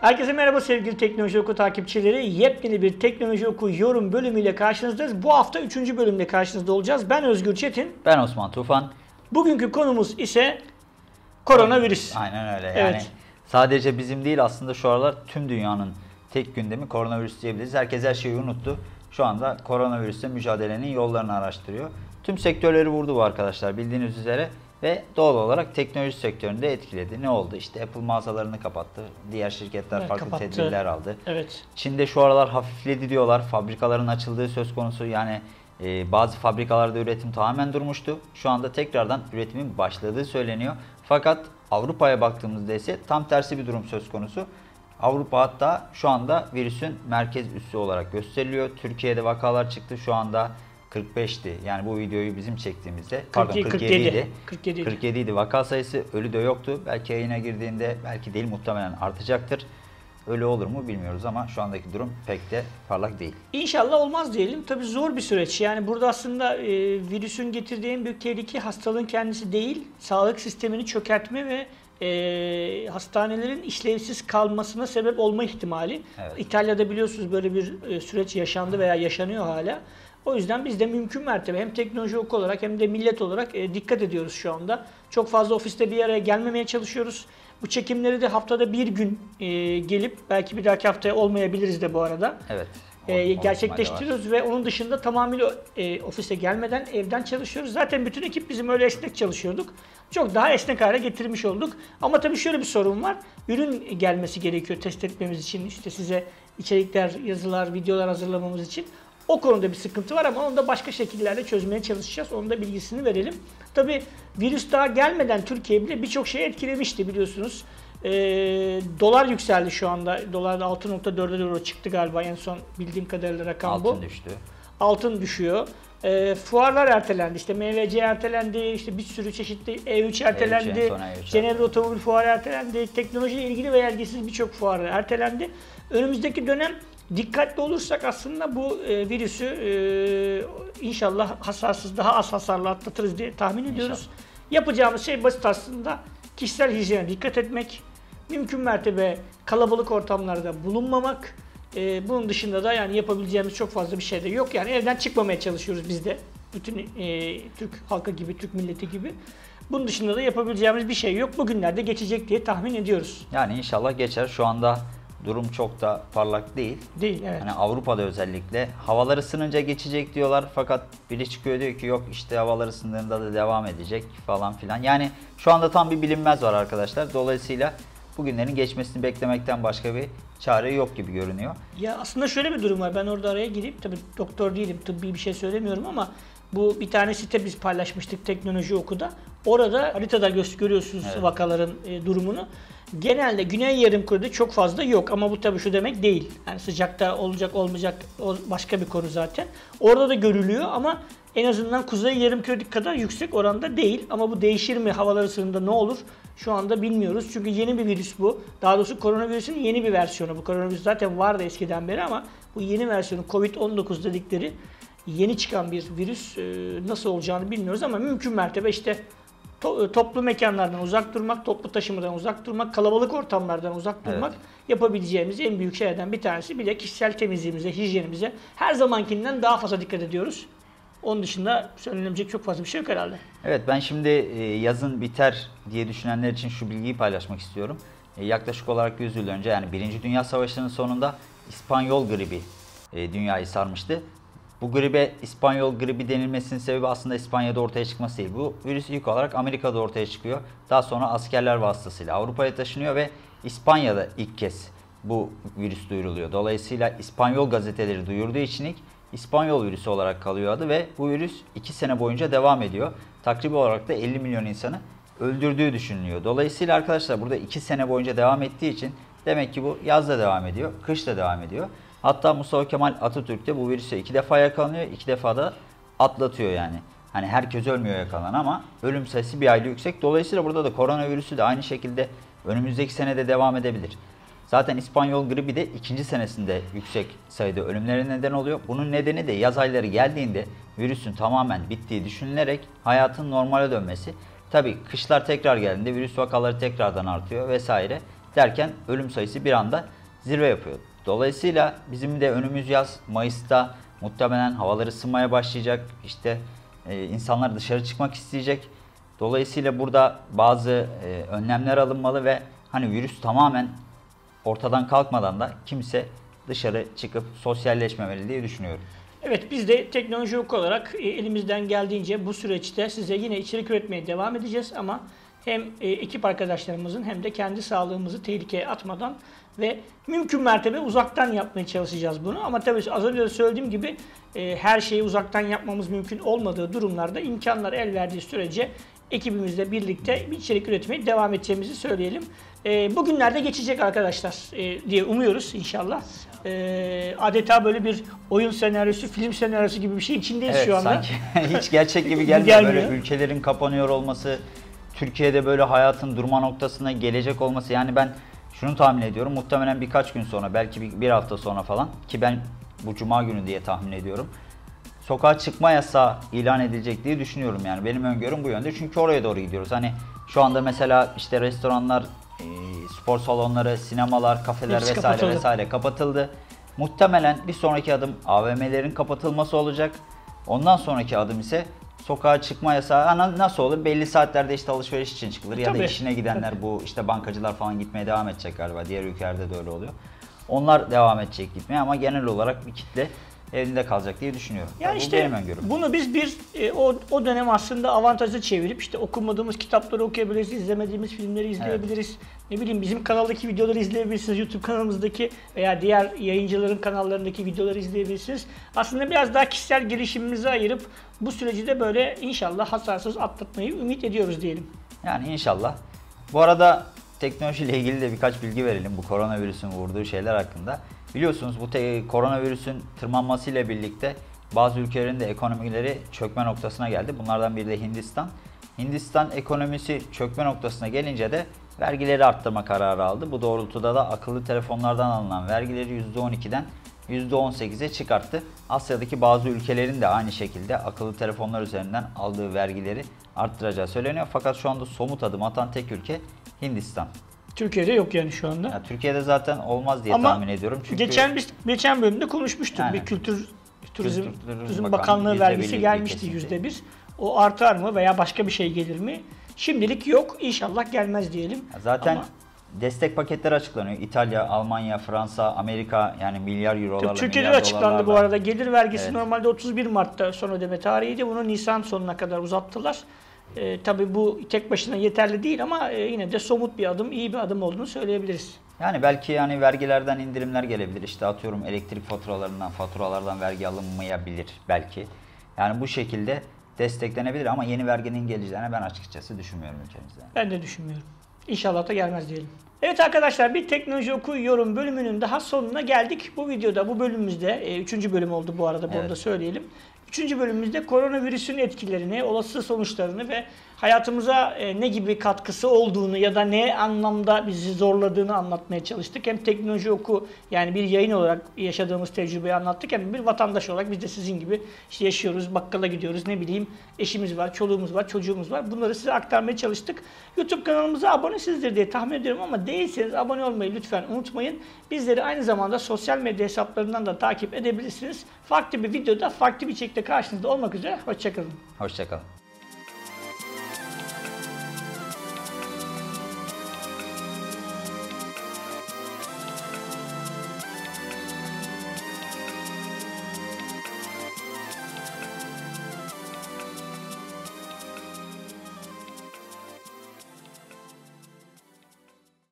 Herkese merhaba sevgili Teknoloji Oku takipçileri. Yepyeni bir Teknoloji Oku yorum bölümüyle karşınızdayız. Bu hafta 3. bölümle karşınızda olacağız. Ben Özgür Çetin. Ben Osman Tufan. Bugünkü konumuz ise koronavirüs. Aynen öyle. Yani Evet. sadece bizim değil aslında şu aralar tüm dünyanın tek gündemi koronavirüs diyebiliriz. Herkes her şeyi unuttu. Şu anda koronavirüsle mücadelenin yollarını araştırıyor. Tüm sektörleri vurdu bu arkadaşlar bildiğiniz üzere ve doğal olarak teknoloji sektörünü de etkiledi. Ne oldu? İşte Apple mağazalarını kapattı. Diğer şirketler Evet, farklı kapattı. tedbirler aldı. Evet. Çin'de şu aralar hafifledi diyorlar. Fabrikaların açıldığı söz konusu. Yani e, bazı fabrikalarda üretim tamamen durmuştu. Şu anda tekrardan üretimin başladığı söyleniyor. Fakat Avrupa'ya baktığımızda ise tam tersi bir durum söz konusu. Avrupa hatta şu anda virüsün merkez üssü olarak gösteriliyor. Türkiye'de vakalar çıktı şu anda 45'ti. Yani bu videoyu bizim çektiğimizde pardon 47, 47 idi. 47 idi. 47 idi. Vaka sayısı ölü de yoktu. Belki yayına girdiğinde belki değil muhtemelen artacaktır. Ölü olur mu bilmiyoruz ama şu andaki durum pek de parlak değil. İnşallah olmaz diyelim. Tabii zor bir süreç. Yani burada aslında e, virüsün getirdiği en büyük tehlike hastalığın kendisi değil, sağlık sistemini çökertme ve e, hastanelerin işlevsiz kalmasına sebep olma ihtimali. Evet. İtalya'da biliyorsunuz böyle bir e, süreç yaşandı veya yaşanıyor hala. O yüzden biz de mümkün mertebe hem teknoloji oku olarak hem de millet olarak e, dikkat ediyoruz şu anda. Çok fazla ofiste bir araya gelmemeye çalışıyoruz. Bu çekimleri de haftada bir gün e, gelip belki bir dahaki haftaya olmayabiliriz de bu arada. Evet. E, gerçekleştiriyoruz ve onun dışında tamamıyla e, ofise gelmeden evden çalışıyoruz. Zaten bütün ekip bizim öyle esnek çalışıyorduk. Çok daha esnek hale getirmiş olduk. Ama tabii şöyle bir sorun var. Ürün gelmesi gerekiyor test etmemiz için. işte size içerikler, yazılar, videolar hazırlamamız için. O konuda bir sıkıntı var ama onu da başka şekillerle çözmeye çalışacağız. Onun da bilgisini verelim. Tabii virüs daha gelmeden Türkiye bile birçok şey etkilemişti biliyorsunuz. Ee, dolar yükseldi şu anda. Dolar da 6.4'e doğru çıktı galiba en son bildiğim kadarıyla rakam bu. Altın düştü. Altın düşüyor. Ee, fuarlar ertelendi. İşte MVC ertelendi. İşte bir sürü çeşitli E3 ertelendi. en son E3 Cenevre Otomobil Fuarı ertelendi. Teknolojiyle ilgili ve ilgisiz birçok fuarı ertelendi. Önümüzdeki dönem dikkatli olursak aslında bu e, virüsü e, inşallah hasarsız, daha az hasarlı atlatırız diye tahmin ediyoruz. İnşallah. Yapacağımız şey basit aslında. Kişisel hijyene dikkat etmek, mümkün mertebe kalabalık ortamlarda bulunmamak. Ee, bunun dışında da yani yapabileceğimiz çok fazla bir şey de yok. Yani evden çıkmamaya çalışıyoruz biz de. Bütün e, Türk halkı gibi, Türk milleti gibi. Bunun dışında da yapabileceğimiz bir şey yok. Bugünlerde geçecek diye tahmin ediyoruz. Yani inşallah geçer. Şu anda durum çok da parlak değil. Değil, evet. Hani Avrupa'da özellikle havalar ısınınca geçecek diyorlar fakat biri çıkıyor diyor ki yok işte havalar ısındığında da devam edecek falan filan. Yani şu anda tam bir bilinmez var arkadaşlar. Dolayısıyla bugünlerin geçmesini beklemekten başka bir çare yok gibi görünüyor. Ya aslında şöyle bir durum var. Ben orada araya gireyim. Tabii doktor değilim, tıbbi bir şey söylemiyorum ama bu bir tane site biz paylaşmıştık teknoloji okuda. Orada haritada gö- görüyorsunuz Evet. vakaların e, durumunu. Genelde Güney Yarımküre'de çok fazla yok ama bu tabii şu demek değil. Yani sıcakta olacak olmayacak başka bir konu zaten. Orada da görülüyor ama en azından Kuzey Yarımküre'deki kadar yüksek oranda değil. Ama bu değişir mi havalar ısınında ne olur? Şu anda bilmiyoruz. Çünkü yeni bir virüs bu. Daha doğrusu koronavirüsün yeni bir versiyonu. Bu koronavirüs zaten vardı eskiden beri ama bu yeni versiyonu Covid-19 dedikleri yeni çıkan bir virüs e, nasıl olacağını bilmiyoruz ama mümkün mertebe işte to- e, toplu mekanlardan uzak durmak, toplu taşımadan uzak durmak, kalabalık ortamlardan uzak durmak yapabileceğimiz en büyük şeylerden bir tanesi. Bir de kişisel temizliğimize, hijyenimize her zamankinden daha fazla dikkat ediyoruz. Onun dışında söylenebilecek çok fazla bir şey yok herhalde. Evet ben şimdi e, yazın biter diye düşünenler için şu bilgiyi paylaşmak istiyorum. E, Yaklaşık olarak 100 yıl önce yani 1. Dünya Savaşı'nın sonunda İspanyol gribi dünyayı sarmıştı. Bu gribe İspanyol gribi denilmesinin sebebi aslında İspanya'da ortaya çıkması değil. Bu virüs ilk olarak Amerika'da ortaya çıkıyor. Daha sonra askerler vasıtasıyla Avrupa'ya taşınıyor ve İspanya'da ilk kez bu virüs duyuruluyor. Dolayısıyla İspanyol gazeteleri duyurduğu için ilk İspanyol virüsü olarak kalıyor adı ve bu virüs 2 sene boyunca devam ediyor. Takribi olarak da 50 milyon insanı öldürdüğü düşünülüyor. Dolayısıyla arkadaşlar burada 2 sene boyunca devam ettiği için demek ki bu yazda devam ediyor, kışta devam ediyor. Hatta Mustafa Kemal Atatürk de bu virüse iki defa yakalanıyor, iki defa da atlatıyor yani. Hani herkes ölmüyor yakalanan ama ölüm sayısı bir ayda yüksek. Dolayısıyla burada da koronavirüsü de aynı şekilde önümüzdeki senede devam edebilir. Zaten İspanyol gribi de ikinci senesinde yüksek sayıda ölümlere neden oluyor. Bunun nedeni de yaz ayları geldiğinde virüsün tamamen bittiği düşünülerek hayatın normale dönmesi. Tabii kışlar tekrar geldiğinde virüs vakaları tekrardan artıyor vesaire. derken ölüm sayısı bir anda zirve yapıyor. Dolayısıyla bizim de önümüz yaz Mayıs'ta muhtemelen havalar ısınmaya başlayacak. İşte e, insanlar dışarı çıkmak isteyecek. Dolayısıyla burada bazı e, önlemler alınmalı ve hani virüs tamamen ortadan kalkmadan da kimse dışarı çıkıp sosyalleşmemeli diye düşünüyorum. Evet biz de teknoloji oku olarak e, elimizden geldiğince bu süreçte size yine içerik üretmeye devam edeceğiz ama hem e, ekip arkadaşlarımızın hem de kendi sağlığımızı tehlikeye atmadan ve mümkün mertebe uzaktan yapmaya çalışacağız bunu. Ama tabii az önce de söylediğim gibi e, her şeyi uzaktan yapmamız mümkün olmadığı durumlarda imkanlar el verdiği sürece ekibimizle birlikte bir içerik üretmeye devam edeceğimizi söyleyelim. E, bugünlerde geçecek arkadaşlar e, diye umuyoruz inşallah. E, adeta böyle bir oyun senaryosu, film senaryosu gibi bir şey içindeyiz Evet şu anda. sanki hiç gerçek gibi gelmiyor. Gelmiyor. Böyle ülkelerin kapanıyor olması, Türkiye'de böyle hayatın durma noktasına gelecek olması. Yani ben şunu tahmin ediyorum. Muhtemelen birkaç gün sonra, belki bir, bir hafta sonra falan ki ben bu cuma günü diye tahmin ediyorum. Sokağa çıkma yasağı ilan edilecek diye düşünüyorum yani. Benim öngörüm bu yönde. Çünkü oraya doğru gidiyoruz. Hani şu anda mesela işte restoranlar, e, spor salonları, sinemalar, kafeler Hepsi vesaire kapatıldı. vesaire kapatıldı. Muhtemelen bir sonraki adım AVM'lerin kapatılması olacak. Ondan sonraki adım ise sokağa çıkma yasağı nasıl olur? Belli saatlerde işte alışveriş için çıkılır ya da işine gidenler bu işte bankacılar falan gitmeye devam edecek galiba. Diğer ülkelerde de öyle oluyor. Onlar devam edecek gitmeye ama genel olarak bir kitle evinde kalacak diye düşünüyorum. Ya Bu işte öngörüm. bunu biz bir e, o, o dönem aslında avantajı çevirip işte okumadığımız kitapları okuyabiliriz, izlemediğimiz filmleri izleyebiliriz. Ne bileyim bizim kanaldaki videoları izleyebilirsiniz, YouTube kanalımızdaki veya diğer yayıncıların kanallarındaki videoları izleyebilirsiniz. Aslında biraz daha kişisel gelişimimizi ayırıp bu süreci de böyle inşallah hasarsız atlatmayı ümit ediyoruz diyelim. Yani inşallah. Bu arada teknolojiyle ilgili de birkaç bilgi verelim bu koronavirüsün vurduğu şeyler hakkında. Biliyorsunuz bu te- koronavirüsün tırmanmasıyla birlikte bazı ülkelerin de ekonomileri çökme noktasına geldi. Bunlardan biri de Hindistan. Hindistan ekonomisi çökme noktasına gelince de vergileri arttırma kararı aldı. Bu doğrultuda da akıllı telefonlardan alınan vergileri %12'den %18'e çıkarttı. Asya'daki bazı ülkelerin de aynı şekilde akıllı telefonlar üzerinden aldığı vergileri arttıracağı söyleniyor. Fakat şu anda somut adım atan tek ülke Hindistan. Türkiye'de yok yani şu anda. Ya Türkiye'de zaten olmaz diye Ama tahmin ediyorum. Çünkü Geçen biz geçen bölümde konuşmuştuk. Aynen. Bir kültür turizm, Kültür, Turizm turizm Bakanlığı vergisi gelmişti yüzde bir. O artar mı veya başka bir şey gelir mi? Şimdilik yok. İnşallah gelmez diyelim. zaten Ama destek paketleri açıklanıyor. İtalya, Almanya, Fransa, Amerika yani milyar eurolarla Türkiye'de de milyar açıklandı bu arada. Gelir vergisi Evet. normalde 31 Mart'ta son ödeme tarihiydi. Bunu Nisan sonuna kadar uzattılar. Ee, tabii bu tek başına yeterli değil ama e, yine de somut bir adım, iyi bir adım olduğunu söyleyebiliriz. Yani belki yani vergilerden indirimler gelebilir. İşte atıyorum elektrik faturalarından, faturalardan vergi alınmayabilir belki. Yani bu şekilde desteklenebilir ama yeni verginin geleceğine ben açıkçası düşünmüyorum ülkemizde. Ben de düşünmüyorum. İnşallah da gelmez diyelim. Evet arkadaşlar bir teknoloji oku yorum bölümünün daha sonuna geldik. Bu videoda bu bölümümüzde, e, üçüncü bölüm oldu bu arada bunu Evet. da söyleyelim. Üçüncü bölümümüzde koronavirüsün etkilerini, olası sonuçlarını ve hayatımıza e, ne gibi katkısı olduğunu ya da ne anlamda bizi zorladığını anlatmaya çalıştık. Hem teknoloji oku yani bir yayın olarak yaşadığımız tecrübeyi anlattık hem bir vatandaş olarak biz de sizin gibi işte yaşıyoruz, bakkala gidiyoruz, ne bileyim eşimiz var, çoluğumuz var, çocuğumuz var. Bunları size aktarmaya çalıştık. YouTube kanalımıza abonesizdir diye tahmin ediyorum ama değilseniz abone olmayı lütfen unutmayın. Bizleri aynı zamanda sosyal medya hesaplarından da takip edebilirsiniz. Farklı bir videoda, farklı bir içerikte karşınızda olmak üzere. Hoşçakalın. Hoşçakalın.